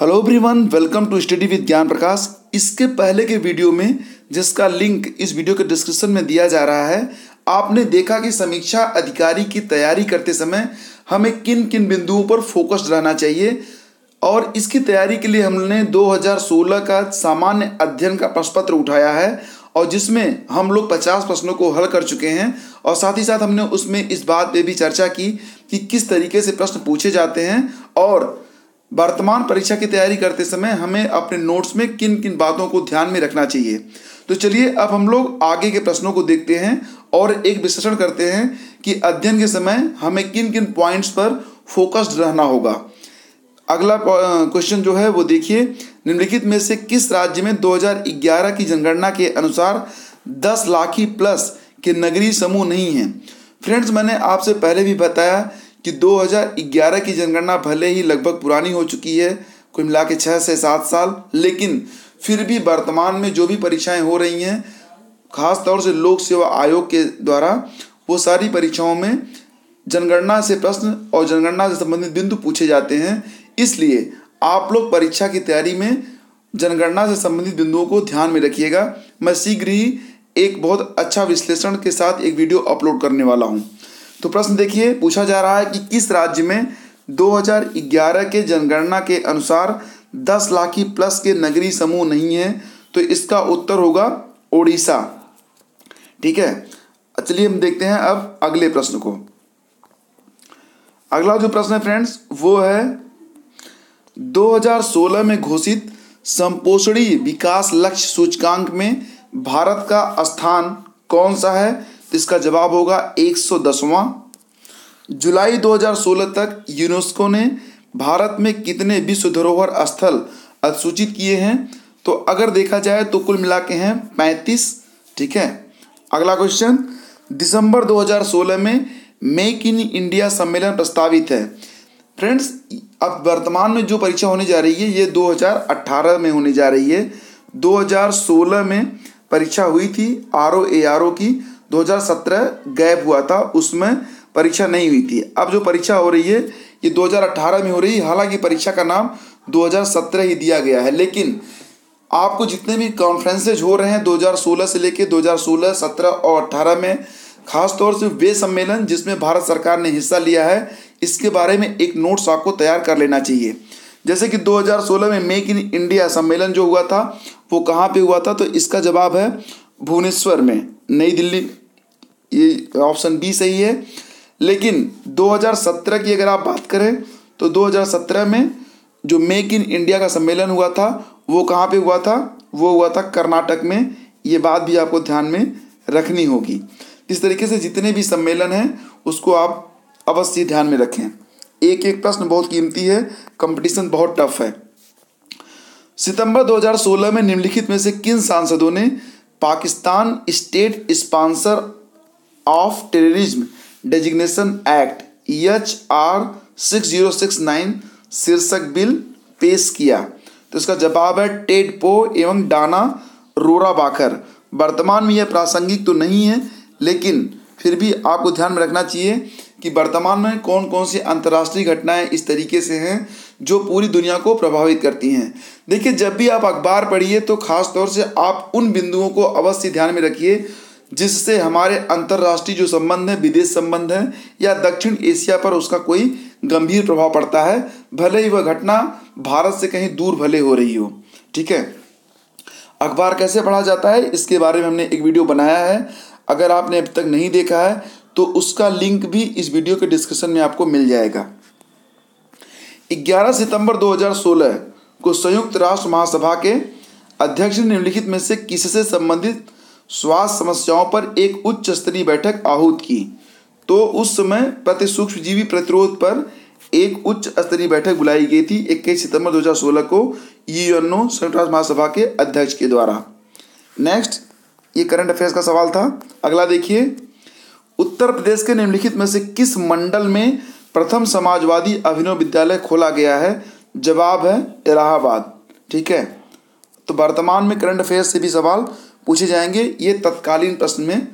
Hello everyone welcome to study with Gyan Prakash इसके पहले के वीडियो में, जिसका लिंक इस वीडियो के डिस्क्रिप्शन में दिया जा रहा है, आपने देखा कि समीक्षा अधिकारी की तैयारी करते समय हमें किन किन बिंदुओं पर फोकस्ड रहना चाहिए? और इसकी तैयारी के लिए हमने 2016 का सामान्य अध्ययन का प्रश्न पत्र उठाया है, और जिसमें हम लोग 50 प्रश्नों को हल कर चुके हैं। और साथ ही साथ हमने उसमें इस बात पे भी चर्चा की कि किस तरीके से प्रश्न पूछे जाते हैं, और वर्तमान परीक्षा की तैयारी करते समय हमें अपने नोट्स में किन किन बातों को ध्यान में रखना चाहिए। तो चलिए, अब हम लोग आगे के प्रश्नों को देखते हैं और एक विश्लेषण करते हैं कि अध्ययन के समय हमें किन किन पॉइंट्स पर फोकस्ड रहना होगा। अगला क्वेश्चन जो है वो देखिए, निम्नलिखित में से किस राज्य में 2011 की जनगणना के अनुसार 10 लाखी प्लस के नगरीय समूह नहीं हैं? फ्रेंड्स मैंने आपसे पहले भी बताया कि 2011 की जनगणना भले ही लगभग पुरानी हो चुकी है, कुल मिला के छः से सात साल, लेकिन फिर भी वर्तमान में जो भी परीक्षाएँ हो रही हैं खास तौर से लोक सेवा आयोग के द्वारा, वो सारी परीक्षाओं में जनगणना से प्रश्न और जनगणना से संबंधित बिंदु पूछे जाते हैं। इसलिए आप लोग परीक्षा की तैयारी में जनगणना से संबंधित बिंदुओं को ध्यान में रखिएगा। मैं शीघ्र ही एक बहुत अच्छा विश्लेषण के साथ एक वीडियो अपलोड करने वाला हूँ। तो प्रश्न देखिए, पूछा जा रहा है कि किस राज्य में 2011 के जनगणना के अनुसार 10 लाख की प्लस के नगरी समूह नहीं है तो इसका उत्तर होगा ओडिशा। ठीक है? चलिए हम देखते हैं अब अगले प्रश्न को। अगला जो प्रश्न है फ्रेंड्स, वो है 2016 में घोषित संपोषणी विकास लक्ष्य सूचकांक में भारत का स्थान कौन सा है? इसका जवाब होगा एक सौ दसवां। जुलाई 2016 तक यूनेस्को ने भारत में कितने विश्व धरोहर स्थल अधिसूचित किए हैं? तो अगर देखा जाए तो कुल मिला के हैं पैंतीस। ठीक है? अगला क्वेश्चन दिसंबर 2016 में मेक इन इंडिया सम्मेलन प्रस्तावित है। फ्रेंड्स, अब वर्तमान में जो परीक्षा होने जा रही है, ये 2018 में होने जा रही है। 2016 में परीक्षा हुई थी R O A R O की। 2017 गैप हुआ था उसमें परीक्षा नहीं हुई थी। अब जो परीक्षा हो रही है ये 2018 में हो रही है। हालाँकि परीक्षा का नाम 2017 ही दिया गया है लेकिन आपको जितने भी कॉन्फ्रेंसेज हो रहे हैं 2016 से लेके 2016, 17 और 18 में खास तौर से वे सम्मेलन जिसमें भारत सरकार ने हिस्सा लिया है इसके बारे में एक नोट्स आपको तैयार कर लेना चाहिए। जैसे कि 2016 में मेक इन इंडिया सम्मेलन जो हुआ था वो कहाँ पे हुआ था? तो इसका जवाब है भुवनेश्वर में, नई दिल्ली, ये ऑप्शन बी सही है। लेकिन 2017 की अगर आप बात करें तो 2017 में जो मेक इन इंडिया का सम्मेलन हुआ था, वो कहाँ पे हुआ था? वो हुआ था कर्नाटक में। ये बात भी आपको ध्यान में रखनी होगी। इस तरीके से जितने भी सम्मेलन हैं, उसको आप अवश्य ध्यान में रखें। एक एक प्रश्न बहुत कीमती है कंपटीशन बहुत टफ है। सितंबर 2016 में निम्नलिखित में से किन सांसदों ने Pakistan state sponsor of terrorism designation act H R six zero six nine, शीर्षक बिल पेश किया। तो इसका जवाब है टेड पो एवं डाना रोरा बाखर वर्तमान में यह प्रासंगिक तो नहीं है, लेकिन फिर भी आपको ध्यान में रखना चाहिए कि वर्तमान में कौन कौन सी अंतर्राष्ट्रीय घटनाएँ इस तरीके से हैं जो पूरी दुनिया को प्रभावित करती हैं। देखिए, जब भी आप अखबार पढ़िए तो खास तौर से आप उन बिंदुओं को अवश्य ध्यान में रखिए, जिससे हमारे अंतर्राष्ट्रीय जो संबंध है, विदेश संबंध है, या दक्षिण एशिया पर उसका कोई गंभीर प्रभाव पड़ता है। भले ही वह घटना भारत से कहीं दूर भले हो रही हो, ठीक है? अखबार कैसे पढ़ा जाता है? इसके बारे में हमने एक वीडियो बनाया है। अगर आपने अभी तक नहीं देखा है तो उसका लिंक भी इस वीडियो के डिस्क्रिप्शन में आपको मिल जाएगा। 11 सितंबर 2016 को संयुक्त राष्ट्र महासभा के अध्यक्ष ने निम्नलिखित में से किससे संबंधित स्वास्थ्य समस्याओं पर एक उच्च स्तरीय बैठक आहूत की। तो उस समय प्रति सूक्ष्म जीवी प्रतिरोध पर एक उच्च स्तरीय बैठक बुलाई गई थी इक्कीस सितंबर 2016 को यूएनओ संयुक्त राष्ट्र महासभा के अध्यक्ष के द्वारा। नेक्स्ट, ये करंट अफेयर्स का सवाल था। अगला देखिए, उत्तर प्रदेश के निम्नलिखित में से किस मंडल में प्रथम समाजवादी अभिनव विद्यालय खोला गया है। जवाब है इलाहाबाद। ठीक है? तो वर्तमान में करंट अफेयर्स से भी सवाल पूछे जाएँगे। ये तत्कालीन प्रश्न में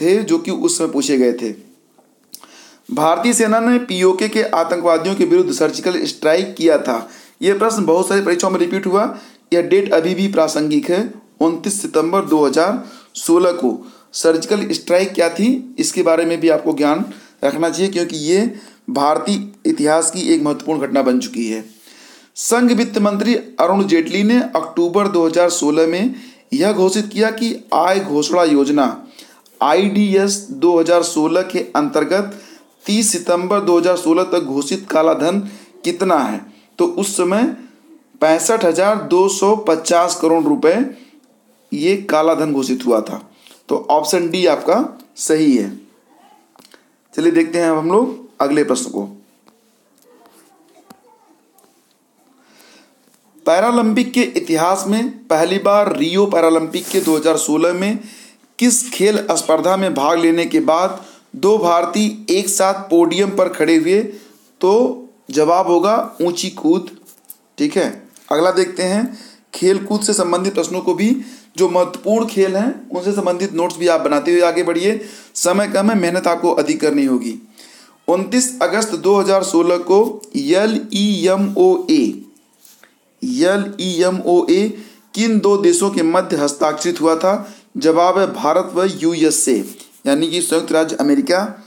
थे, जो कि उस समय पूछे गए थे। भारतीय सेना ने पीओके के आतंकवादियों के विरुद्ध सर्जिकल स्ट्राइक किया था। यह प्रश्न बहुत सारी परीक्षाओं में रिपीट हुआ। यह डेट अभी भी प्रासंगिक है। उनतीस सितंबर 2016 को। सर्जिकल स्ट्राइक क्या थी, इसके बारे में भी आपको ज्ञान रखना चाहिए, क्योंकि ये भारतीय इतिहास की एक महत्वपूर्ण घटना बन चुकी है। संघ वित्त मंत्री अरुण जेटली ने अक्टूबर 2016 में यह घोषित किया कि आय घोषणा योजना आईडीएस 2016 के अंतर्गत 30 सितंबर 2016 तक घोषित काला धन कितना है? तो उस समय पैंसठ हज़ार दो सौ पचास करोड़ रुपए ये काला धन घोषित हुआ था। तो ऑप्शन डी आपका सही है। चलिए देखते हैं हम लोग। अगले प्रश्न को। पैरालंपिक के इतिहास में पहली बार रियो पैरालंपिक के 2016 में किस खेल स्पर्धा में भाग लेने के बाद दो भारतीय एक साथ पोडियम पर खड़े हुए? तो जवाब होगा ऊँची कूद। ठीक है? अगला देखते हैं। खेल कूद से संबंधित प्रश्नों को भी, जो महत्वपूर्ण खेल हैं, उनसे संबंधित नोट्स भी आप बनाते हुए आगे बढ़िए। समय कम है, मेहनत आपको अधिक करनी होगी। 29 अगस्त 2016 को L E M O L E M O A किन दो देशों के मध्य हस्ताक्षरित हुआ था? जवाब है भारत व यूएसए यानी कि संयुक्त राज्य अमेरिका।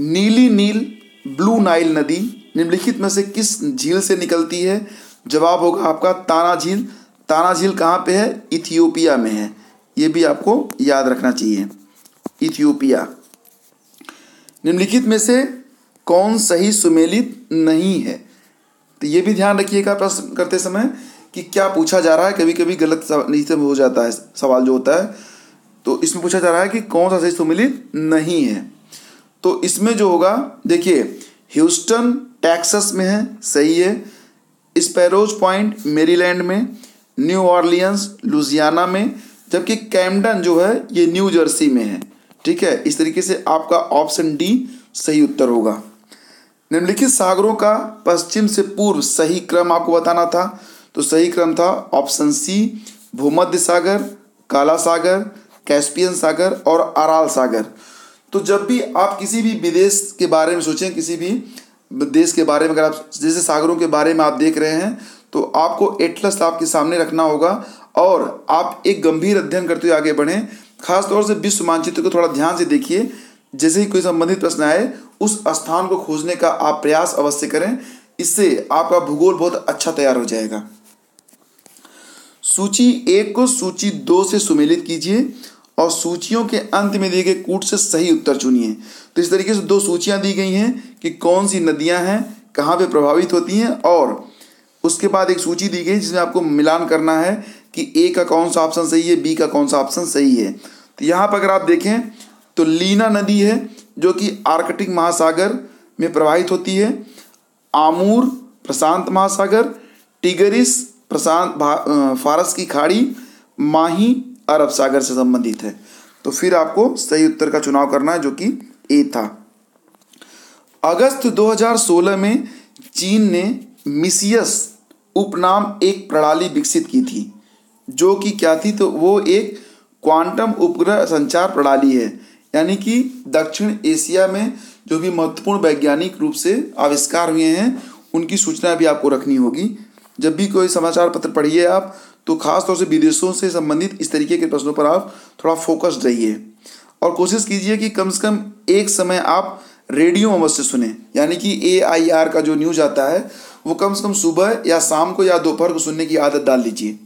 नीली नील, ब्लू नाइल नदी, निम्नलिखित में से किस झील से निकलती है? जवाब होगा आपका ताना झील। ताना झील कहाँ पे है? इथियोपिया में है। ये भी आपको याद रखना चाहिए। इथियोपिया। निम्नलिखित में से कौन सही सुमेलित नहीं है। तो ये भी ध्यान रखिएगा प्रश्न करते समय कि क्या पूछा जा रहा है। कभी कभी गलत नीचे हो जाता है। सवाल जो होता है तो इसमें पूछा जा रहा है कि कौन सा सही सुमिलित नहीं है। तो इसमें जो होगा, देखिए, ह्यूस्टन, टेक्सास में है, सही है। स्पैरोज पॉइंट, मेरीलैंड में। न्यू ऑर्लियंस लुजियाना में। जबकि कैमडन जो है, ये न्यू जर्सी में है। ठीक है, इस तरीके से आपका ऑप्शन डी सही उत्तर होगा। निम्नलिखित सागरों का पश्चिम से पूर्व सही क्रम आपको बताना था। तो सही क्रम था ऑप्शन सी, भूमध्य सागर, काला सागर, कैस्पियन सागर और अराल सागर। तो जब भी आप किसी भी विदेश के बारे में सोचें, किसी भी देश के बारे में अगर आप जैसे सागरों के बारे में आप देख रहे हैं तो आपको एटलस आपके सामने रखना होगा और आप एक गंभीर अध्ययन करते हुए आगे बढ़ें। खासतौर से विश्व मानचित्र को थोड़ा ध्यान से देखिए। जैसे ही कोई संबंधित प्रश्न आए, उस स्थान को खोजने का आप प्रयास अवश्य करें। इससे आपका भूगोल बहुत अच्छा तैयार हो जाएगा। सूची एक को सूची दो से सुमेलित कीजिए और सूचियों के अंत में दिए गए कूट से सही उत्तर चुनिए। तो इस तरीके से दो सूचियाँ दी गई हैं कि कौन सी नदियाँ हैं, कहाँ पे प्रभावित होती हैं और उसके बाद एक सूची दी गई जिसमें आपको मिलान करना है कि ए का कौन सा ऑप्शन सही है, बी का कौन सा ऑप्शन सही है। तो यहाँ पर अगर आप देखें तो लीना नदी है, जो कि आर्कटिक महासागर में प्रवाहित होती है। आमूर प्रशांत महासागर, टिगरिस प्रशांत फारस की खाड़ी, माही अरब सागर से संबंधित है। तो फिर आपको सही उत्तर का चुनाव करना है, जो कि ए था। अगस्त 2016 में चीन ने मिसियस उपनाम एक प्रणाली विकसित की थी, जो कि क्या थी? तो वो एक क्वांटम उपग्रह संचार प्रणाली है। यानी कि दक्षिण एशिया में जो भी महत्वपूर्ण वैज्ञानिक रूप से आविष्कार हुए हैं, उनकी सूचना भी आपको रखनी होगी। जब भी कोई समाचार पत्र पढ़िए आप तो खास तौर से विदेशों से संबंधित इस तरीके के प्रश्नों पर आप थोड़ा फोकस्ड रहिए। और कोशिश कीजिए कि कम से कम एक समय आप रेडियो अवश्य सुने। यानी कि ए आई आर का जो न्यूज़ आता है, वो कम से कम सुबह या शाम को या दोपहर को सुनने की आदत डाल लीजिए।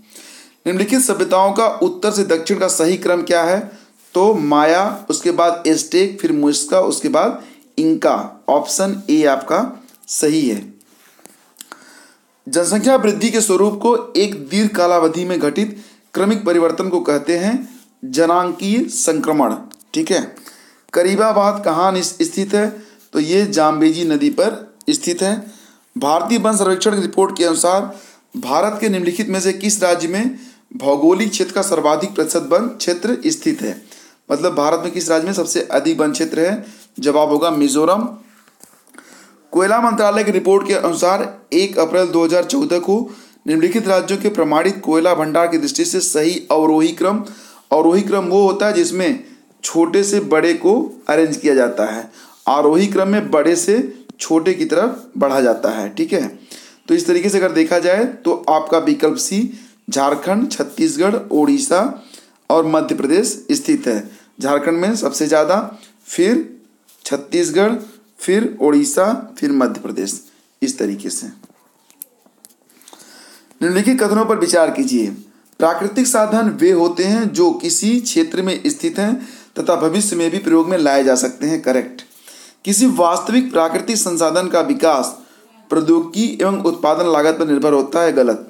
निम्नलिखित सभ्यताओं का उत्तर से दक्षिण का सही क्रम क्या है? तो माया, उसके बाद एस्टेक, फिर मुस्का, उसके बाद इंका। ऑप्शन ए आपका सही है। जनसंख्या वृद्धि के स्वरूप को एक दीर्घ कालावधि में घटित क्रमिक परिवर्तन को कहते हैं जनांकीय संक्रमण। ठीक है? करीबाबाद कहाँ स्थित है? तो ये जाम्बेजी नदी पर स्थित है। भारतीय वन सर्वेक्षण रिपोर्ट के अनुसार भारत के निम्नलिखित में से किस राज्य में भौगोलिक क्षेत्र का सर्वाधिक प्रतिशत वन क्षेत्र स्थित है? मतलब भारत में किस राज्य में सबसे अधिक वन क्षेत्र है? जवाब होगा मिजोरम। कोयला मंत्रालय की रिपोर्ट के अनुसार एक अप्रैल 2014 को निम्नलिखित राज्यों के प्रमाणित कोयला भंडार की दृष्टि से सही अवरोही क्रम अवरोही क्रम वो होता है जिसमें छोटे से बड़े को अरेंज किया जाता है। आरोही क्रम में बड़े से छोटे की तरफ़ बढ़ा जाता है, ठीक है? तो इस तरीके से अगर देखा जाए तो आपका विकल्प सी झारखंड, छत्तीसगढ़, ओडिशा और मध्य प्रदेश स्थित है। झारखंड में सबसे ज़्यादा, फिर छत्तीसगढ़, फिर उड़ीसा फिर मध्य प्रदेश। इस तरीके से। निम्नलिखित कथनों पर विचार कीजिए। प्राकृतिक साधन वे होते हैं जो किसी क्षेत्र में स्थित हैं तथा भविष्य में भी प्रयोग में लाए जा सकते हैं। करेक्ट। किसी वास्तविक प्राकृतिक संसाधन का विकास, प्रौद्योगिकी एवं उत्पादन लागत पर निर्भर होता है, गलत।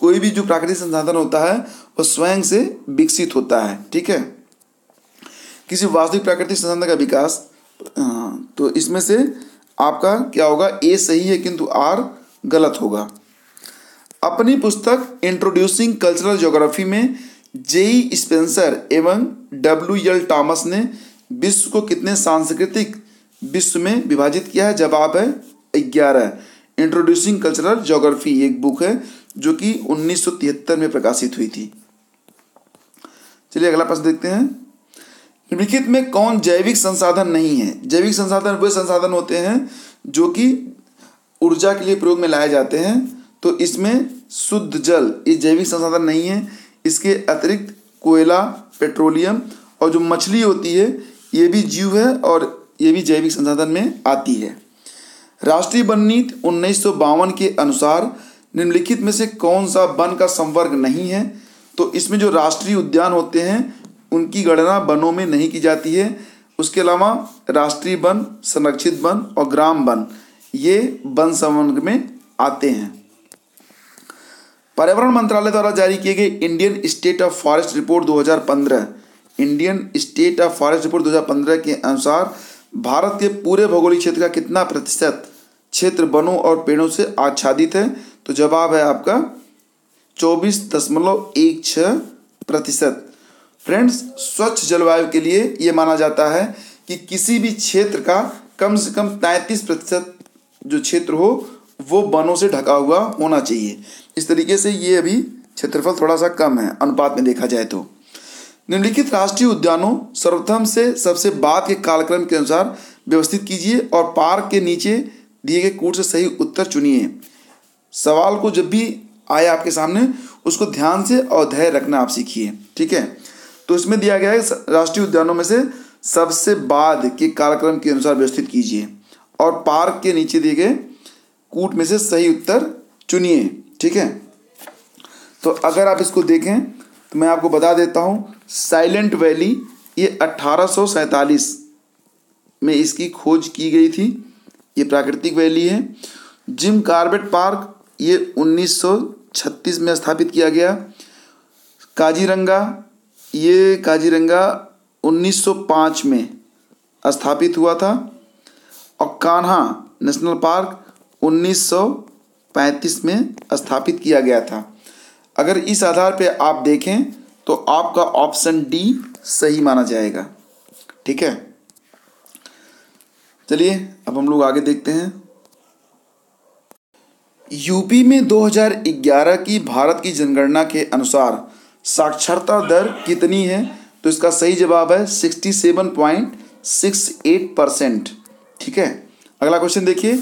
कोई भी जो प्राकृतिक संसाधन होता है वह स्वयं से विकसित होता है, ठीक है? किसी वास्तविक प्राकृतिक संसाधन का विकास तो इसमें से आपका क्या होगा? ए सही है, किंतु आर गलत होगा। अपनी पुस्तक इंट्रोड्यूसिंग कल्चरल ज्योग्राफी में जेई स्पेंसर एवं डब्ल्यू एल टॉमस ने विश्व को कितने सांस्कृतिक विश्व में विभाजित किया है? जवाब है ग्यारह। इंट्रोड्यूसिंग कल्चरल ज्योग्राफी एक बुक है, जो कि 1973 में प्रकाशित हुई थी। चलिए अगला प्रश्न देखते हैं। निम्नलिखित में कौन जैविक संसाधन नहीं है? जैविक संसाधन वे संसाधन होते हैं जो कि ऊर्जा के लिए प्रयोग में लाए जाते हैं। तो इसमें शुद्ध जल, ये जैविक संसाधन नहीं है। इसके अतिरिक्त कोयला, पेट्रोलियम और जो मछली होती है, ये भी जीव है और ये भी जैविक संसाधन में आती है। राष्ट्रीय वन नीति उन्नीस सौ बावन के अनुसार निम्नलिखित में से कौन सा वन का संवर्ग नहीं है? तो इसमें जो राष्ट्रीय उद्यान होते हैं उनकी गणना वनों में नहीं की जाती है। उसके अलावा राष्ट्रीय वन, संरक्षित वन और ग्राम वन, ये वन संवर्ग में आते हैं। पर्यावरण मंत्रालय द्वारा जारी किए गए Indian State of Forest Report 2015 Indian State of Forest Report 2015 के अनुसार भारत के पूरे भौगोलिक क्षेत्र का कितना प्रतिशत क्षेत्र वनों और पेड़ों से आच्छादित है? तो जवाब है आपका चौबीस दशमलव एक छ प्रतिशत। फ्रेंड्स, स्वच्छ जलवायु के लिए ये माना जाता है कि किसी भी क्षेत्र का कम से कम तैंतीस प्रतिशत जो क्षेत्र हो, वो वनों से ढका हुआ होना चाहिए। इस तरीके से ये अभी क्षेत्रफल थोड़ा सा कम है, अनुपात में देखा जाए तो। निम्नलिखित राष्ट्रीय उद्यानों सर्वप्रथम से सबसे बाद के कालक्रम के अनुसार व्यवस्थित कीजिए और पार्क के नीचे दिए गए कूट से सही उत्तर चुनिए। सवाल को जब भी आए आपके सामने, उसको ध्यान से और धैर्य रखना आप सीखिए, ठीक है? तो इसमें दिया गया है राष्ट्रीय उद्यानों में से सबसे बाद के कार्यक्रम के अनुसार व्यवस्थित कीजिए। और पार्क के नीचे दिए गए कूट में से सही उत्तर चुनिए, ठीक है? तो अगर आप इसको देखें तो मैं आपको बता देता हूँ साइलेंट वैली ये अट्ठारह में इसकी खोज की गई थी। ये प्राकृतिक वैली है। जिम कार्बेट पार्क, ये 1936 में स्थापित किया गया। काजीरंगा ये काजीरंगा 1905 में स्थापित हुआ था और कान्हा नेशनल पार्क 1935 में स्थापित किया गया था। अगर इस आधार पे आप देखें तो आपका ऑप्शन डी सही माना जाएगा। ठीक है? चलिए, अब हम लोग आगे देखते हैं। यूपी में 2011 की भारत की जनगणना के अनुसार साक्षरता दर कितनी है? तो इसका सही जवाब है sixty seven point six eight percent ठीक है? अगला क्वेश्चन देखिए।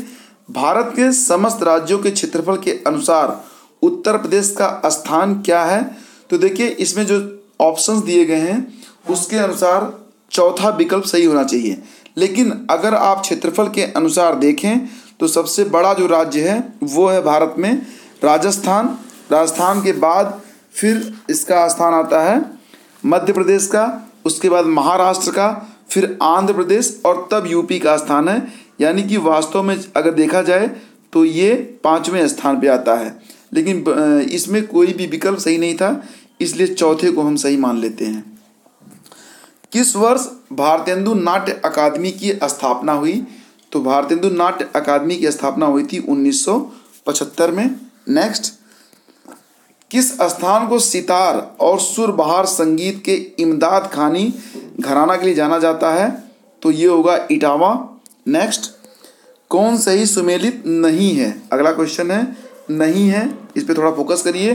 भारत के समस्त राज्यों के क्षेत्रफल के अनुसार उत्तर प्रदेश का स्थान क्या है? तो देखिए, इसमें जो ऑप्शंस दिए गए हैं, उसके अनुसार चौथा विकल्प सही होना चाहिए। लेकिन अगर आप क्षेत्रफल के अनुसार देखें तो सबसे बड़ा जो राज्य है, वो है भारत में। राजस्थान। राजस्थान के बाद फिर इसका स्थान आता है मध्य प्रदेश का, उसके बाद महाराष्ट्र का, फिर आंध्र प्रदेश और तब यूपी का स्थान है। यानी कि वास्तव में अगर देखा जाए तो ये पाँचवें स्थान पे आता है। लेकिन इसमें कोई भी विकल्प सही नहीं था, इसलिए चौथे को हम सही मान लेते हैं। किस वर्ष भारतेंदु नाट्य अकादमी की स्थापना हुई? तो भारतेंदु नाट्य अकादमी की स्थापना हुई थी 1975 में। नेक्स्ट किस स्थान को सितार और सुरबहार संगीत के इमदाद खानी घराना के लिए जाना जाता है? तो ये होगा इटावा। नेक्स्ट कौन सही सुमेलित नहीं है? अगला क्वेश्चन है, नहीं है, इस पर थोड़ा फोकस करिए।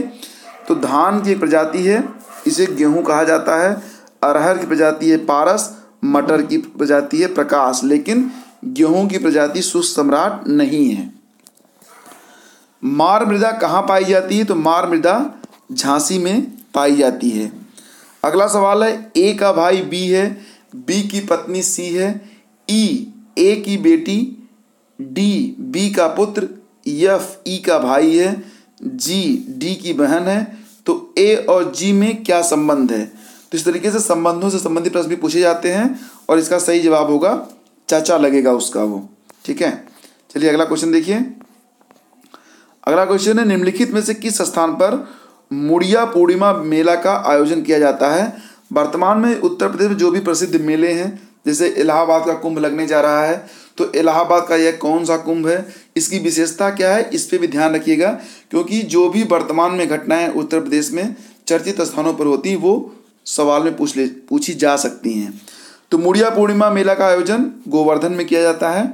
तो धान की एक प्रजाति है, इसे गेहूँ कहा जाता है। अरहर की प्रजाति है पारस, मटर की प्रजाति है प्रकाश। लेकिन गेहूँ की प्रजाति सुसम्राट नहीं है। मार मृदा कहाँ पाई जाती है? तो मार मृदा झांसी में पाई जाती है। अगला सवाल है ए का भाई बी है बी की पत्नी सी है ई ए की बेटी डी बी का पुत्र यफ ई का भाई है जी डी की बहन है। तो ए और जी में क्या संबंध है? तो इस तरीके से संबंधों से संबंधित प्रश्न भी पूछे जाते हैं और इसका सही जवाब होगा, चाचा लगेगा उसका वो। ठीक है? चलिए अगला क्वेश्चन देखिए। अगला क्वेश्चन है, निम्नलिखित में से किस स्थान पर मुड़िया पूर्णिमा मेला का आयोजन किया जाता है? वर्तमान में उत्तर प्रदेश में जो भी प्रसिद्ध मेले हैं, जैसे इलाहाबाद का कुंभ लगने जा रहा है तो इलाहाबाद का यह कौन सा कुंभ है? इसकी विशेषता क्या है? इस पर भी ध्यान रखिएगा, क्योंकि जो भी वर्तमान में घटनाएँ उत्तर प्रदेश में चर्चित स्थानों पर होती, वो सवाल में पूछ ले, पूछी जा सकती हैं। तो मुड़िया पूर्णिमा मेला का आयोजन गोवर्धन में किया जाता है।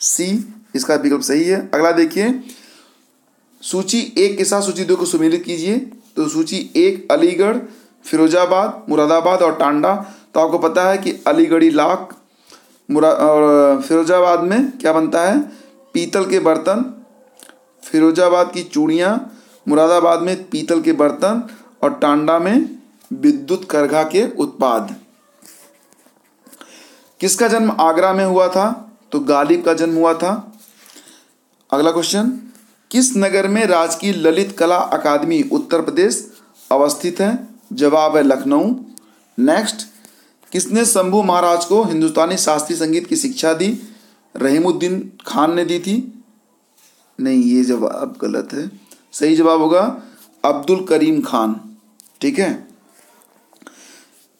सी, इसका विकल्प सही है। अगला देखिए सूची एक के साथ सूची दो को सुमेलित कीजिए। तो सूची एक, अलीगढ़, फिरोजाबाद, मुरादाबाद और टांडा। तो आपको पता है कि अलीगढ़ी लाख, मुरा, और, फिरोजाबाद में क्या बनता है? पीतल के बर्तन, फिरोजाबाद की चूड़ियाँ, मुरादाबाद में पीतल के बर्तन और टांडा में विद्युत करघा के उत्पाद। किसका जन्म आगरा में हुआ था? तो गालिब का जन्म हुआ था। अगला क्वेश्चन। किस नगर में राजकीय ललित कला अकादमी उत्तर प्रदेश अवस्थित है? जवाब है लखनऊ। नेक्स्ट किसने शंभू महाराज को हिंदुस्तानी शास्त्रीय संगीत की शिक्षा दी? रहीमुद्दीन खान ने दी थी। नहीं, ये जवाब गलत है। सही जवाब होगा अब्दुल करीम खान। ठीक है?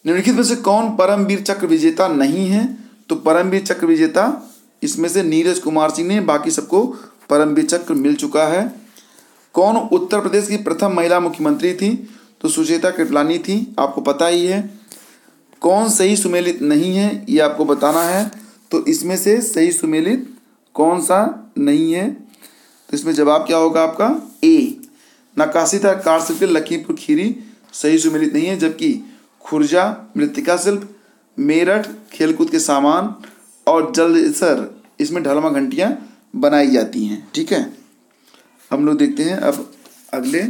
निम्नलिखित में से कौन परमवीर चक्र विजेता नहीं है? तो परमवीर चक्र विजेता इसमें से नीरज कुमार सिंह ने, बाकी सबको परमवीर चक्र मिल चुका है। कौन उत्तर प्रदेश की प्रथम महिला मुख्यमंत्री थी? तो सुचेता कृपलानी थी, आपको पता ही है। कौन सही सुमेलित नहीं है, ये आपको बताना है। तो इसमें से सही सुमेलित कौन सा नहीं है? तो इसमें जवाब क्या होगा आपका? ए नक्काशीदार कार शिल्प लखीमपुर खीरी, सही सुमेलित नहीं है, जबकि खुर्जा, मृतिका शिल्प, मेरठ, खेलकूद के सामान और जलसर इसमें ढलमा घंटियाँ बनाई जाती हैं, ठीक है? हम लोग देखते हैं अब अगले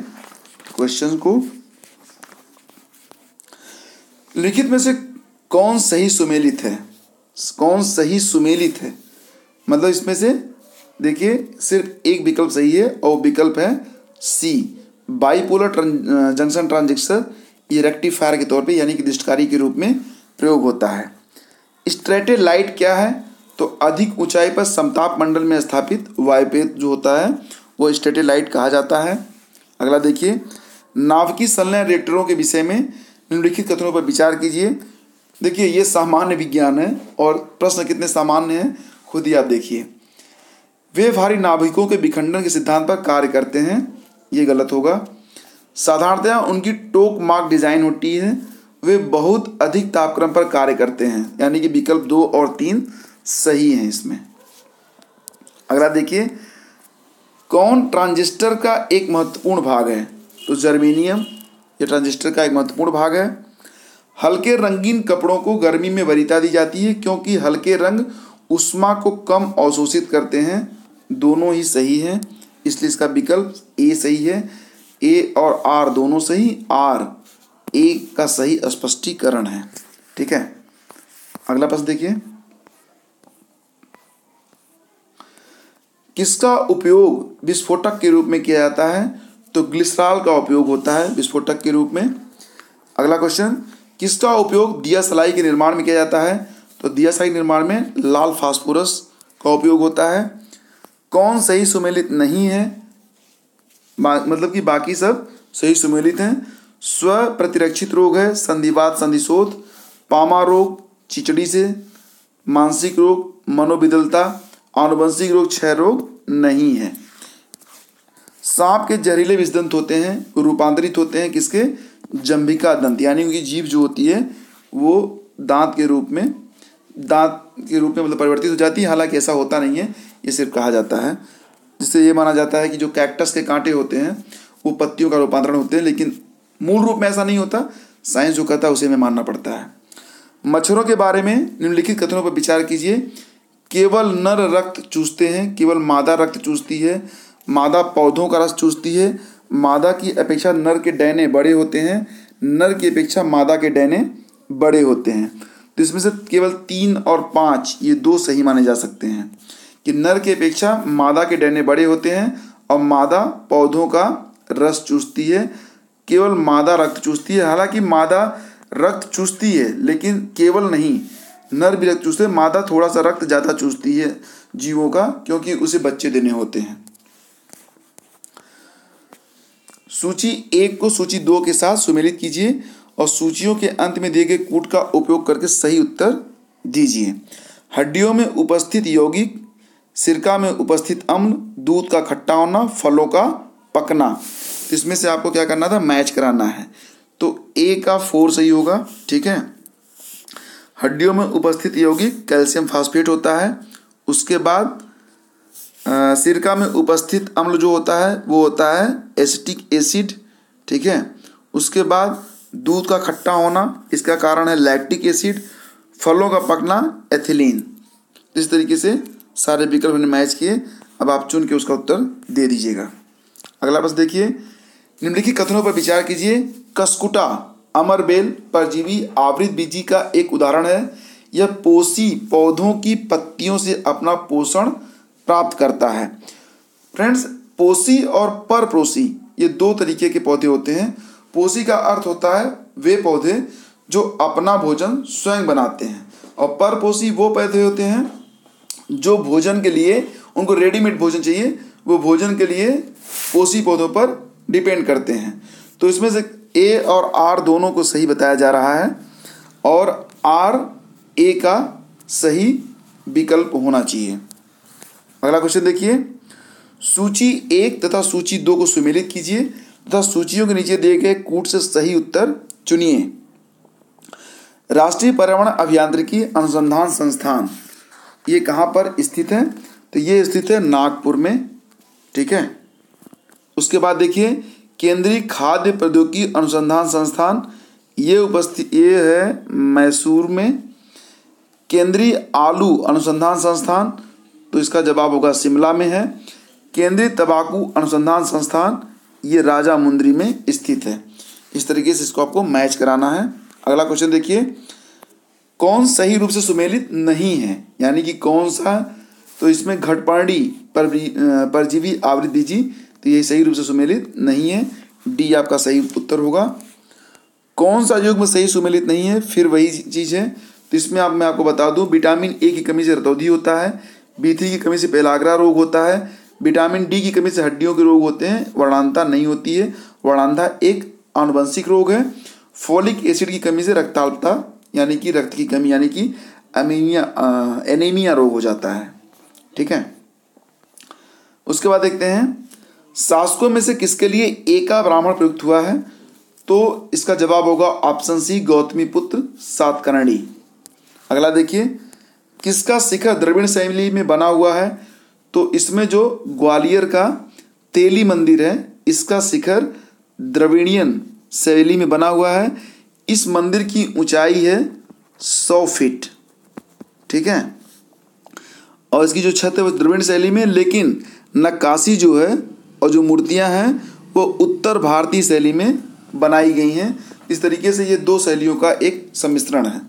क्वेश्चन को। लिखित में से कौन सही सुमेलित है? कौन सही सुमेलित है? मतलब इसमें से देखिए, सिर्फ़ एक विकल्प सही है और विकल्प है सी बाईपोलर जंक्शन ट्रांजिस्टर ये रेक्टिफायर के तौर पे यानी कि दृष्टकारी के रूप में प्रयोग होता है। स्ट्रेटेड लाइट क्या है? तो अधिक ऊंचाई पर समताप मंडल में स्थापित वायुपेत जो होता है, वो स्ट्रेटेड लाइट कहा जाता है। अगला देखिए नाभिकीय संलयन रिएक्टरों के विषय में निम्नलिखित कथनों पर विचार कीजिए। देखिए, ये सामान्य विज्ञान है और प्रश्न कितने सामान्य हैं, खुद ही आप देखिए। वे भारी नाभिकों के विखंडन के सिद्धांत पर कार्य करते हैं, ये गलत होगा। साधारणतया उनकी टोक मार्क डिज़ाइन होती है, वे बहुत अधिक तापक्रम पर कार्य करते हैं, यानी कि विकल्प दो और तीन। सही हैं इसमें। अगला देखिए, कौन ट्रांजिस्टर का एक महत्वपूर्ण भाग है? तो जर्मेनियम, ये ट्रांजिस्टर का एक महत्वपूर्ण भाग है। हल्के रंगीन कपड़ों को गर्मी में वरीता दी जाती है, क्योंकि हल्के रंग उष्मा को कम अवशोषित करते हैं। दोनों ही सही हैं, इसलिए इसका विकल्प ए सही है। ए और आर दोनों सही, आर ए का सही स्पष्टीकरण है। ठीक है? अगला प्रश्न देखिए। किसका उपयोग विस्फोटक के रूप में किया जाता है? तो ग्लिसरॉल का उपयोग होता है विस्फोटक के रूप में। अगला क्वेश्चन किसका उपयोग दिया सलाई के निर्माण में किया जाता है? तो दिया सलाई निर्माण में लाल फास्फोरस का उपयोग होता है। कौन सही सुमेलित नहीं है? मतलब कि बाकी सब सही सुमेलित हैं। स्व प्रतिरक्षित रोग है, संधिवात संधिशोध पामा रोग, चिचड़ी से, मानसिक रोग मनोविदलता आनुवंशिक रोग, क्षय रोग नहीं है। सांप के जहरीले विषदंत होते हैं, रूपांतरित होते हैं किसके? जंभिका दंत। यानी उनकी जीभ जो होती है, वो दांत के रूप में, दांत के रूप में मतलब परिवर्तित हो जाती है। हालाँकि ऐसा होता नहीं है, ये सिर्फ़ कहा जाता है। जिससे ये माना जाता है कि जो कैक्टस के कांटे होते हैं, वो पत्तियों का रूपांतरण होते हैं, लेकिन मूल रूप में ऐसा नहीं होता। साइंस जो कहता है, उसे में मानना पड़ता है। मच्छरों के बारे में निम्नलिखित कथनों पर विचार कीजिए। केवल नर रक्त चूसते हैं, केवल मादा रक्त चूसती है, मादा पौधों का रस चूसती है, मादा की अपेक्षा नर के डैने बड़े होते हैं, नर की अपेक्षा मादा के डैने बड़े होते हैं। तो इसमें से केवल तीन और पाँच, ये दो सही माने जा सकते हैं कि नर की अपेक्षा मादा के डैने बड़े होते हैं और मादा पौधों का रस चूसती है, केवल मादा रक्त चूसती है। हालाँकि मादा रक्त चूसती है, लेकिन केवल नहीं नर भी रक्त चूसते मादा थोड़ा सा रक्त ज़्यादा चूसती है जीवों का, क्योंकि उसे बच्चे देने होते हैं। सूची एक को सूची दो के साथ सुमेलित कीजिए और सूचियों के अंत में दिए गए कूट का उपयोग करके सही उत्तर दीजिए। हड्डियों में उपस्थित यौगिक, सिरका में उपस्थित अम्ल, दूध का खट्टा होना, फलों का पकना, इसमें से आपको क्या करना था? मैच कराना है। तो ए का फोर सही होगा, ठीक है? हड्डियों में उपस्थित यौगिक कैल्शियम फास्फेट होता है। उसके बाद सिरका में उपस्थित अम्ल जो होता है, वो होता है एसिटिक एसिड, ठीक है? उसके बाद दूध का खट्टा होना, इसका कारण है लैक्टिक एसिड, फलों का पकना, एथिलीन। इस तरीके से सारे विकल्प हमने मैच किए। अब आप चुन के उसका उत्तर दे दीजिएगा। अगला बस देखिए। निम्नलिखित कथनों पर विचार कीजिए। कसकुटा। अमरबेल परजीवी आवृत बीजी का एक उदाहरण है। यह पोसी पौधों की पत्तियों से अपना पोषण प्राप्त करता है। फ्रेंड्स, पोसी और परप्रोसी, ये दो तरीके के पौधे होते हैं। पोसी का अर्थ होता है वे पौधे जो अपना भोजन स्वयं बनाते हैं और परपोसी वो पौधे होते हैं जो भोजन के लिए, उनको रेडीमेड भोजन चाहिए, वो भोजन के लिए पोसी पौधों पर डिपेंड करते हैं। तो इसमें से ए और आर दोनों को सही बताया जा रहा है और आर ए का सही विकल्प होना चाहिए। अगला क्वेश्चन देखिए। सूची एक तथा सूची दो को सुमेलित कीजिए तथा सूचियों के नीचे दिए गए कूट से सही उत्तर चुनिए। राष्ट्रीय पर्यावरण अभियांत्रिकी अनुसंधान संस्थान, ये कहाँ पर स्थित है? तो ये स्थित है नागपुर में, ठीक है? उसके बाद देखिए केंद्रीय खाद्य प्रौद्योगिकी अनुसंधान संस्थान, ये उपस्थित, ये है मैसूर में। केंद्रीय आलू अनुसंधान संस्थान तो इसका जवाब होगा शिमला में है। केंद्रीय तंबाकू अनुसंधान संस्थान, ये राजा मुंद्री में स्थित है। इस तरीके से इसको आपको मैच कराना है। अगला क्वेश्चन देखिए, कौन सही रूप से सुमेलित नहीं है? यानी कि कौन सा? तो इसमें घटपर्णी पर परजीवी आवृत्ति जी तो ये सही रूप से सुमेलित नहीं है। डी आपका सही उत्तर होगा। कौन सा युग्म सही सुमेलित नहीं है? फिर वही चीज़ है। तो इसमें आप, मैं आपको बता दूँ, विटामिन ए की कमी से रतौधी होता है बी थ्री की कमी से पेलाग्रा रोग होता है, विटामिन डी की कमी से हड्डियों के रोग होते हैं, वर्णांता नहीं होती है। वर्णांता एक आनुवंशिक रोग है। फोलिक एसिड की कमी से रक्ताल्पता यानी कि रक्त की कमी, यानी कि अमीनिया एनीमिया रोग हो जाता है। ठीक है? उसके बाद देखते हैं। शासकों में से किसके लिए एका ब्राह्मण प्रयुक्त हुआ है? तो इसका जवाब होगा ऑप्शन सी, गौतमी पुत्र सातकर्णी। अगला देखिए, किसका शिखर द्रविड़ शैली में बना हुआ है? तो इसमें जो ग्वालियर का तेली मंदिर है, इसका शिखर द्रविड़ियन शैली में बना हुआ है। इस मंदिर की ऊंचाई है सौ फीट। ठीक है? और इसकी जो छत है वो द्रविड़ शैली में, लेकिन नक्काशी जो है और जो मूर्तियाँ हैं, वो उत्तर भारतीय शैली में बनाई गई हैं। इस तरीके से ये दो शैलियों का एक सम्मिश्रण है।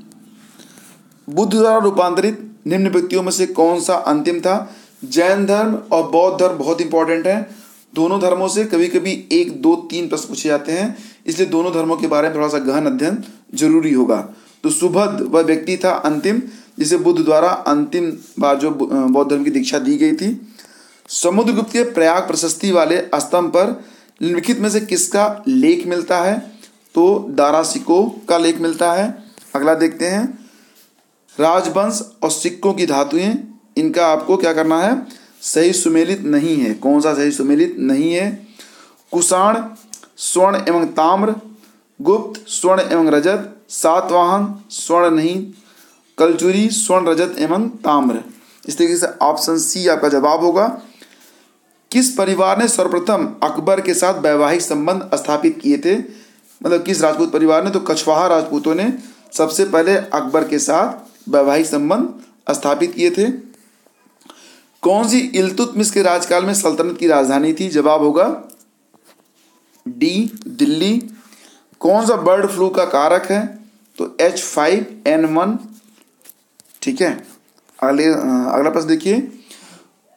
बुद्ध द्वारा रूपांतरित निम्न व्यक्तियों में से कौन सा अंतिम था? जैन धर्म और बौद्ध धर्म बहुत इंपॉर्टेंट है। दोनों धर्मों से कभी कभी एक, दो, तीन प्रश्न पूछे जाते हैं। इसलिए दोनों धर्मों के बारे में थोड़ा सा गहन अध्ययन ज़रूरी होगा। तो सुभद वह व्यक्ति था अंतिम, जिसे बुद्ध द्वारा अंतिम बार जो बौद्ध धर्म की दीक्षा दी गई थी। समुद्रगुप्त के प्रयाग प्रशस्ति वाले स्तंभ पर निम्नलिखित में से किसका लेख मिलता है? तो दारासिको का लेख मिलता है। अगला देखते हैं। राजवंश और सिक्कों की धातुएँ, इनका आपको क्या करना है? सही सुमेलित नहीं है। कौन सा सही सुमेलित नहीं है? कुषाण, स्वर्ण एवं ताम्र, गुप्त, स्वर्ण एवं रजत सातवाहन स्वर्ण नहीं, कलचुरी, स्वर्ण, रजत एवं ताम्र। इस तरीके से ऑप्शन सी आपका जवाब होगा। किस परिवार ने सर्वप्रथम अकबर के साथ वैवाहिक संबंध स्थापित किए थे? मतलब किस राजपूत परिवार ने? तो कछवाहा राजपूतों ने सबसे पहले अकबर के साथ वैवाहिक संबंध स्थापित किए थे। कौन सी इल्तुतमिश के राजकाल में सल्तनत की राजधानी थी? जवाब होगा डी, दिल्ली। कौन सा बर्ड फ्लू का कारक है? तो एच फाइव एन वन। ठीक है। अगले अगला प्रश्न देखिए।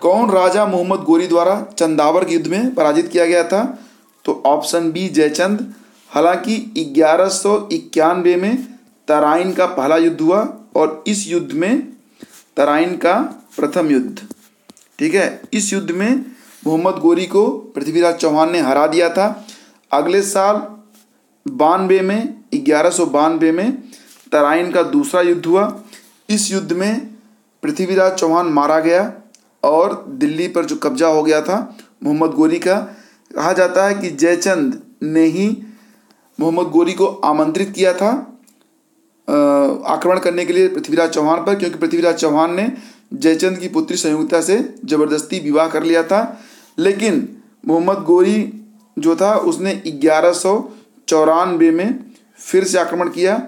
कौन राजा मोहम्मद गोरी द्वारा चंदावर के युद्ध में पराजित किया गया था? तो ऑप्शन बी, जयचंद। हालाँकि ग्यारह सौ इक्यानवे में तराइन का पहला युद्ध हुआ और इस युद्ध में तराइन का प्रथम युद्ध। ठीक है, इस युद्ध में मोहम्मद गोरी को पृथ्वीराज चौहान ने हरा दिया था। अगले साल बानवे में, ग्यारह में तराइन का दूसरा युद्ध हुआ। इस युद्ध में पृथ्वीराज चौहान मारा गया। और दिल्ली पर जो कब्जा हो गया था, मोहम्मद गोरी का, कहा जाता है कि जयचंद ने ही मोहम्मद गोरी को आमंत्रित किया था आक्रमण करने के लिए पृथ्वीराज चौहान पर, क्योंकि पृथ्वीराज चौहान ने जयचंद की पुत्री संयुक्ता से ज़बरदस्ती विवाह कर लिया था। लेकिन मोहम्मद गोरी जो था, उसने ग्यारह सौ चौरानवे में फिर से आक्रमण किया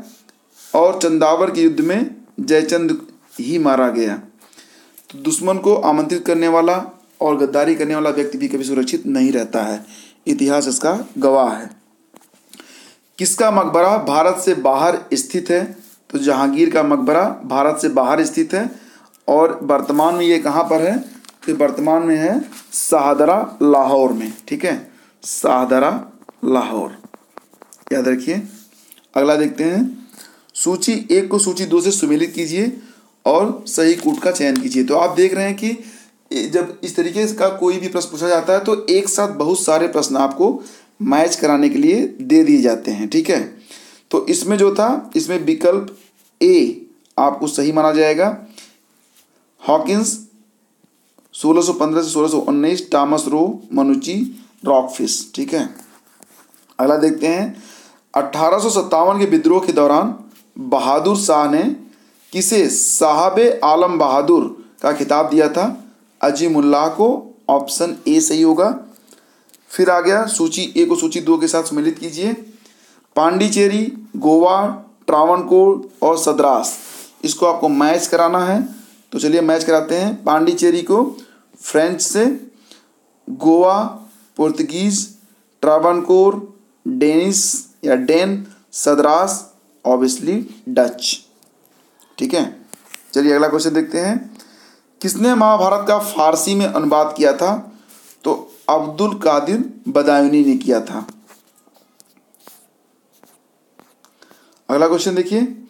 और चंदावर के युद्ध में जयचंद ही मारा गया। तो दुश्मन को आमंत्रित करने वाला और गद्दारी करने वाला व्यक्ति भी कभी सुरक्षित नहीं रहता है। इतिहास इसका गवाह है। किसका मकबरा भारत से बाहर स्थित है? तो जहांगीर का मकबरा भारत से बाहर स्थित है और वर्तमान में ये कहाँ पर है? तो वर्तमान में है शाहदरा लाहौर में, ठीक है? शाहदरा लाहौर। याद रखिए। अगला देखते हैं। सूची एक को सूची दो से सुमेलित कीजिए। और सही कूट का चयन कीजिए। तो आप देख रहे हैं कि जब इस तरीके का कोई भी प्रश्न पूछा जाता है तो एक साथ बहुत सारे प्रश्न आपको मैच कराने के लिए दे दिए जाते हैं, ठीक है? तो इसमें जो था, इसमें विकल्प ए आपको सही माना जाएगा। हॉकिंस 1615 से 1619 टामस रो, मनुची, रॉकफिश, ठीक है? अगला देखते हैं। अठारह के विद्रोह के दौरान बहादुर शाह ने किसे? साहब आलम बहादुर का खिताब दिया था। अजीमुल्लाह को ऑप्शन ए सही होगा। फिर आ गया सूची, ए को सूची दो के साथ सम्मिलित कीजिए। पांडिचेरी, गोवा, ट्रावनकोर और सद्रास। इसको आपको मैच कराना है। तो चलिए मैच कराते हैं। पांडिचेरी को फ्रेंच से, गोवा, पुर्तगीज, ट्रावनकोर, डेनिस या डेन, सदरास, ऑब्वियसली डच। ठीक है? चलिए अगला क्वेश्चन देखते हैं। किसने महाभारत का फारसी में अनुवाद किया था? तो अब्दुल कादिर बदायूनी ने किया था। अगला क्वेश्चन देखिए।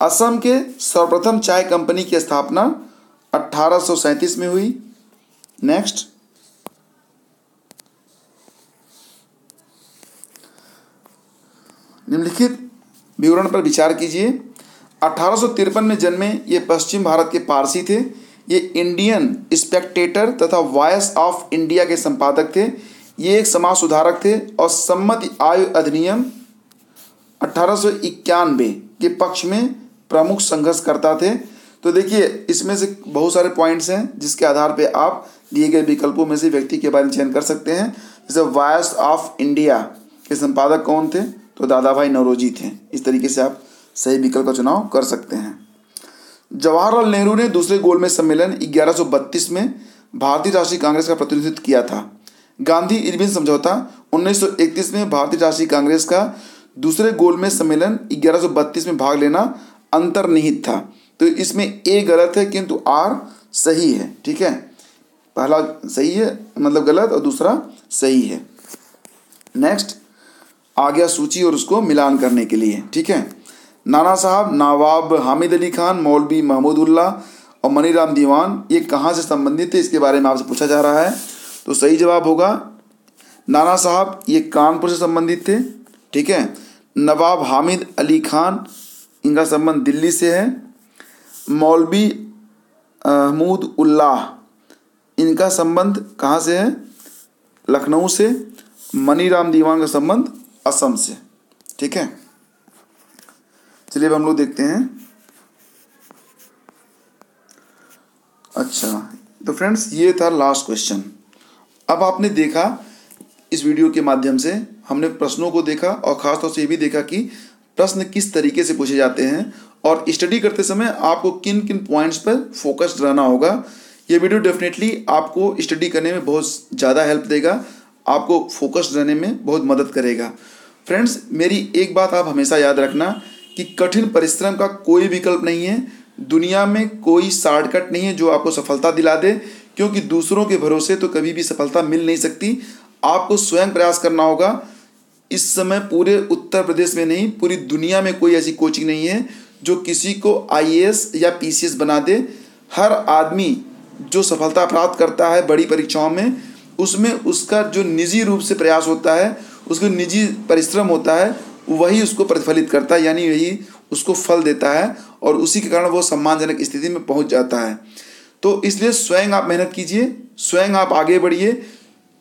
असम के सर्वप्रथम चाय कंपनी की स्थापना अठारह में हुई। नेक्स्ट निम्नलिखित विवरण पर विचार कीजिए। अठारह सौ तिरपन में जन्मे ये पश्चिम भारत के पारसी थे। ये इंडियन स्पेक्टेटर तथा वॉयस ऑफ़ इंडिया के संपादक थे। ये एक समाज सुधारक थे और सम्मति आयु अधिनियम अठारह के पक्ष में प्रमुख संघर्ष करता थे। तो देखिए, इसमें से बहुत सारे पॉइंट्स हैं, जिसके आधार पे आप दिए गए विकल्पों में से व्यक्ति के बारे में चयन कर सकते हैं। जैसे वॉयस ऑफ़ इंडिया के संपादक कौन थे? तो दादा भाई नौरोजी थे। इस तरीके से आप सही विकल्प का चुनाव कर सकते हैं। जवाहरलाल नेहरू ने दूसरे गोलमेज सम्मेलन 1132 में भारतीय राष्ट्रीय कांग्रेस का प्रतिनिधित्व किया था। गांधी इरविन समझौता 1931 में भारतीय राष्ट्रीय कांग्रेस का दूसरे गोलमेज सम्मेलन 1132 में भाग लेना अंतर्निहित था। तो इसमें ए गलत है, किंतु आर सही है, ठीक है? पहला सही है मतलब गलत, और दूसरा सही है। नेक्स्ट, आ गया सूची और उसको मिलान करने के लिए, ठीक है? नाना साहब, नवाब हामिद अली खान, मौलवी महमूदुल्ला और मनीराम दीवान, ये कहाँ से संबंधित थे इसके बारे में आपसे पूछा जा रहा है। तो सही जवाब होगा, नाना साहब, ये कानपुर से संबंधित थे, ठीक है? नवाब हामिद अली खान, इनका संबंध दिल्ली से है। मौलवी महमूद उल्लाह इनका संबंध कहाँ से है? लखनऊ से। मनीराम दीवान का संबंध असम से, ठीक है? चलिए अब हम लोग देखते हैं। अच्छा तो फ्रेंड्स ये था लास्ट क्वेश्चन अब आपने देखा, इस वीडियो के माध्यम से हमने प्रश्नों को देखा और ख़ासतौर से ये भी देखा कि प्रश्न किस तरीके से पूछे जाते हैं और स्टडी करते समय आपको किन किन पॉइंट्स पर फोकस्ड रहना होगा। ये वीडियो डेफिनेटली आपको स्टडी करने में बहुत ज़्यादा हेल्प देगा, आपको फोकस रहने में बहुत मदद करेगा। फ्रेंड्स मेरी एक बात आप हमेशा याद रखना कि कठिन परिश्रम का कोई विकल्प नहीं है। दुनिया में कोई शॉर्टकट नहीं है जो आपको सफलता दिला दे, क्योंकि दूसरों के भरोसे तो कभी भी सफलता मिल नहीं सकती। आपको स्वयं प्रयास करना होगा। इस समय पूरे उत्तर प्रदेश में नहीं, पूरी दुनिया में कोई ऐसी कोचिंग नहीं है जो किसी को आईएएस या पीसीएस बना दे। हर आदमी जो सफलता प्राप्त करता है बड़ी परीक्षाओं में, उसमें उसका जो निजी रूप से प्रयास होता है, उसका निजी परिश्रम होता है वही उसको प्रतिफलित करता है, यानी यही उसको फल देता है और उसी के कारण वो सम्मानजनक स्थिति में पहुँच जाता है। तो इसलिए स्वयं आप मेहनत कीजिए, स्वयं आप आगे बढ़िए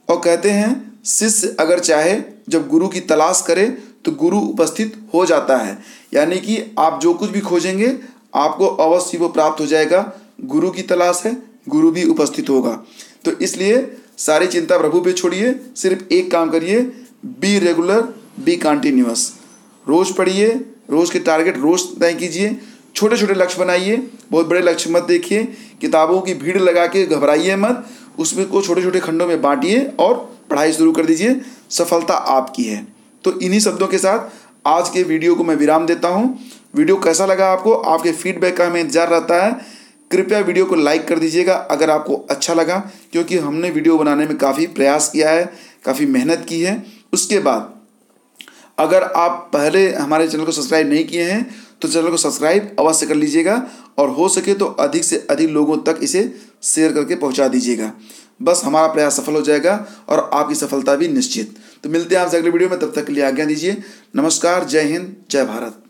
और कहते हैं, शिष्य अगर चाहे, जब गुरु की तलाश करे तो गुरु उपस्थित हो जाता है। यानी कि आप जो कुछ भी खोजेंगे, आपको अवश्य वो प्राप्त हो जाएगा। गुरु की तलाश है, गुरु भी उपस्थित होगा। तो इसलिए सारी चिंता प्रभु पे छोड़िए, सिर्फ़ एक काम करिए बी रेगुलर बी कंटिन्यूस रोज पढ़िए, रोज के टारगेट रोज तय कीजिए छोटे छोटे लक्ष्य बनाइए, बहुत बड़े लक्ष्य मत देखिए, किताबों की भीड़ लगा के घबराइए मत, उसमें को छोटे छोटे खंडों में बांटिए और पढ़ाई शुरू कर दीजिए, सफलता आपकी है। तो इन्हीं शब्दों के साथ आज के वीडियो को मैं विराम देता हूँ। वीडियो कैसा लगा आपको? आपके फीडबैक का हमें इंतज़ार रहता है। कृपया वीडियो को लाइक कर दीजिएगा अगर आपको अच्छा लगा, क्योंकि हमने वीडियो बनाने में काफ़ी प्रयास किया है, काफ़ी मेहनत की है। उसके बाद अगर आप पहले हमारे चैनल को सब्सक्राइब नहीं किए हैं तो चैनल को सब्सक्राइब अवश्य कर लीजिएगा और हो सके तो अधिक से अधिक लोगों तक इसे शेयर करके पहुँचा दीजिएगा। बस हमारा प्रयास सफल हो जाएगा और आपकी सफलता भी निश्चित। तो मिलते हैं आपसे अगले वीडियो में, तब तक के लिए आज्ञा दीजिए। नमस्कार, जय हिंद, जय भारत।